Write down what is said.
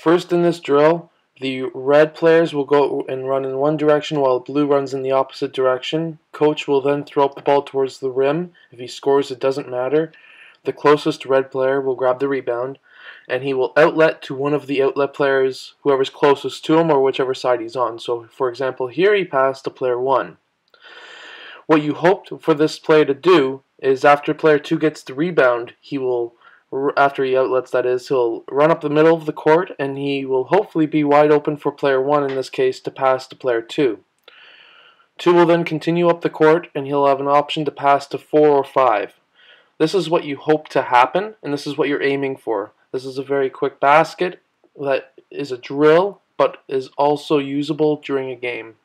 First in this drill, the red players will go and run in one direction while blue runs in the opposite direction. Coach will then throw up the ball towards the rim. If he scores, it doesn't matter. The closest red player will grab the rebound, and he will outlet to one of the outlet players, whoever's closest to him or whichever side he's on. So, for example, here he passed to player 1. What you hoped for this player to do is after player 2 gets the rebound, he will after he outlets that is, he'll run up the middle of the court and he will hopefully be wide open for player 1 in this case to pass to player 2. 2 will then continue up the court and he'll have an option to pass to 4 or 5. This is what you hope to happen and this is what you're aiming for. This is a very quick basket that is a drill but is also usable during a game.